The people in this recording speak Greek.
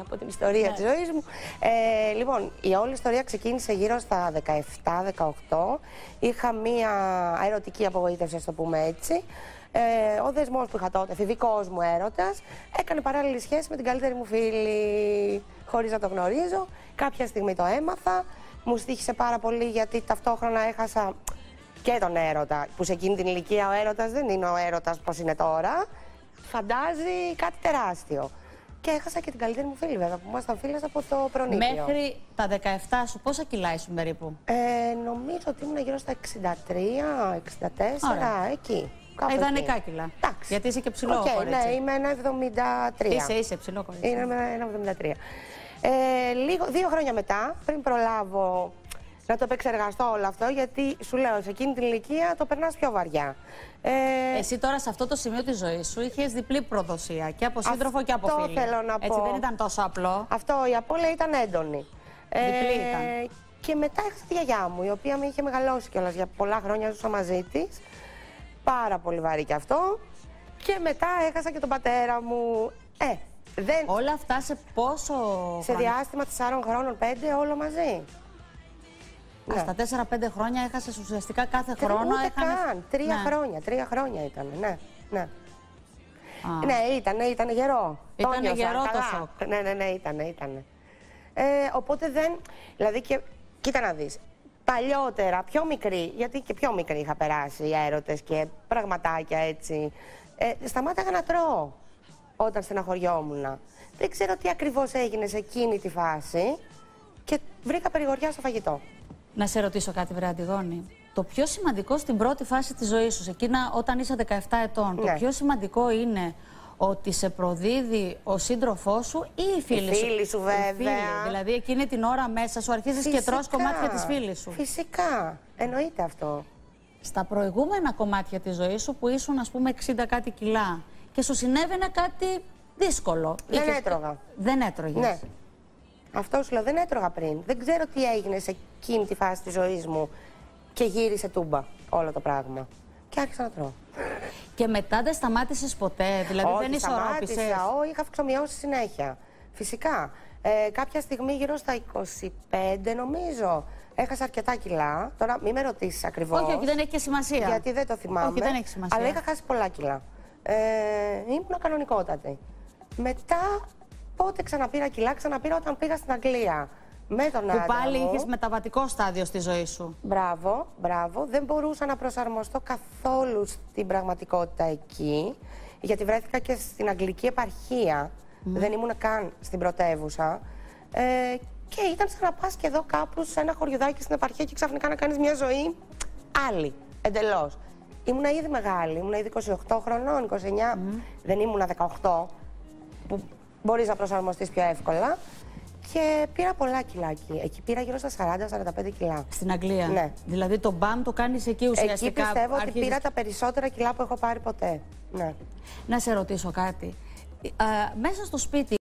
από την ιστορία Ναι. της ζωής μου. Ε, λοιπόν, η όλη ιστορία ξεκίνησε γύρω στα 17-18. Είχα μία ερωτική απογοήτευση, ας το πούμε έτσι. Ε, ο δεσμός που είχα τότε, εφηβικός μου έρωτας, έκανε παράλληλη σχέση με την καλύτερη μου φίλη, χωρίς να το γνωρίζω. Κάποια στιγμή το έμαθα. Μου στήχησε πάρα πολύ γιατί ταυτόχρονα έχασα και τον έρωτα. Που σε εκείνη την ηλικία ο έρωτας δεν είναι ο έρωτας πώς είναι τώρα. Φαντάζει κάτι τεράστιο. Και έχασα και την καλύτερη μου φίλη, βέβαια, που ήμασταν φίλες από το προνήπιο. Μέχρι τα 17 σου, πόσα κιλά ήσουν περίπου; Ε, νομίζω ότι ήμουν γύρω στα 63, 64, Ωραία. εκεί. κάπου Ιδανικά εκεί. κιλά. Εντάξει. Γιατί είσαι και ψηλό Οκ, κορίτσι. ναι, είμαι ένα 73. Είσαι, είσαι ψηλό κορίτσι. Είναι με ένα 73. Ε, λίγο, δύο χρόνια μετά, πριν προλάβω να το επεξεργαστώ όλο αυτό, γιατί σου λέω, σε εκείνη την ηλικία το περνάς πιο βαριά. Ε, Εσύ τώρα σε αυτό το σημείο της ζωής σου είχες διπλή προδοσία και από σύντροφο και από Αυτό φίλη. θέλω να Έτσι πω. δεν ήταν τόσο απλό. Αυτό, η απώλεια ήταν έντονη. Διπλή ήταν. Και μετά έχασα τη γιαγιά μου, η οποία με είχε μεγαλώσει κιόλας για πολλά χρόνια ζούσα μαζί της. Πάρα πολύ βαρύ κι αυτό. Και μετά έχασα και τον πατέρα μου. Ε, δεν, Όλα αυτά σε πόσο. σε χρόνο- διάστημα 4 χρόνων, 5, όλο μαζί. Α, Ναι. Στα 4-5 χρόνια έχασες ουσιαστικά κάθε Τρι- χρόνο. Ούτε έχανες- καν. Τρία Ναι. χρόνια. Τρία χρόνια ήταν. Ναι, ναι. Α. Ναι, ήταν, ήταν γερό. Το Ήτανε νιώσα, γερό το καλά. σοκ. Ναι, ναι, ναι, ήταν, ήταν. Ε, οπότε δεν. Δηλαδή και. Κοίτα να δεις. Παλιότερα, πιο μικρή, γιατί και πιο μικρή είχα περάσει έρωτες και πραγματάκια έτσι. Ε, σταμάταγα να τρώω όταν στεναχωριόμουν. Δεν ξέρω τι ακριβώς έγινε σε εκείνη τη φάση και βρήκα περιγοριά στο φαγητό. Να σε ρωτήσω κάτι, βρε Αντιγόνη. Το πιο σημαντικό στην πρώτη φάση της ζωής σου, εκείνα όταν είσαι 17 ετών, το Ναι. πιο σημαντικό είναι ότι σε προδίδει ο σύντροφός σου ή η φίλη σου; φίλη σου, Η βέβαια. φίλη. Δηλαδή εκείνη την ώρα μέσα σου αρχίζεις και τρως Φυσικά. κομμάτια της φίλης σου. Φυσικά. Εννοείται αυτό. Στα προηγούμενα κομμάτια της ζωής σου που ήσουν ας πούμε 60 κάτι κιλά και σου συνέβαινε κάτι δύσκολο. Δεν Είχες- έτρωγα. Δεν έτρωγες. Ναι. Αυτό σου λέω, δεν έτρωγα πριν. Δεν ξέρω τι έγινε σε εκείνη τη φάση της ζωής μου και γύρισε τούμπα όλο το πράγμα. Και άρχισα να τρώω. Και μετά δεν σταμάτησες ποτέ, δηλαδή Όχι, δεν ισορρόπησες; σταμάτησα, όχι, είχα αυξομοιώσει συνέχεια. Φυσικά. Ε, κάποια στιγμή γύρω στα 25 νομίζω. Έχασα αρκετά κιλά. Τώρα μην με ρωτήσεις ακριβώς. Όχι, όχι, δεν έχει και σημασία. Γιατί δεν το θυμάμαι. Όχι, δεν έχει σημασία. Αλλά είχα χάσει πολλά κιλά. Ε, ήμουν κανονικότατη. Μετά, πότε ξαναπήρα κιλά, ξαναπήρα όταν πήγα στην Αγγλία. Με τον Που άντρα πάλι μου. είχες μεταβατικό στάδιο στη ζωή σου. Μπράβο, μπράβο. Δεν μπορούσα να προσαρμοστώ καθόλου στην πραγματικότητα εκεί, γιατί βρέθηκα και στην αγγλική επαρχία. Δεν ήμουν καν στην πρωτεύουσα. Ε, και ήταν σαν να πας και εδώ κάπου σε ένα χωριουδάκι στην επαρχία και ξαφνικά να κάνεις μια ζωή άλλη, εντελώς. Ήμουνα ήδη μεγάλη, ήμουνα ήδη 28 χρονών, 29, δεν ήμουνα 18, που μπορείς να προσαρμοστείς πιο εύκολα. Και πήρα πολλά κιλά εκεί. Εκεί πήρα γύρω στα 40-45 κιλά. Στην Αγγλία. Ναι. Δηλαδή το μπαμ το κάνεις εκεί ουσιαστικά. Εκεί πιστεύω ότι αρχίζεις- πήρα τα περισσότερα κιλά που έχω πάρει ποτέ. Ναι. Να σε ρωτήσω κάτι. Ε, α, μέσα στο σπίτι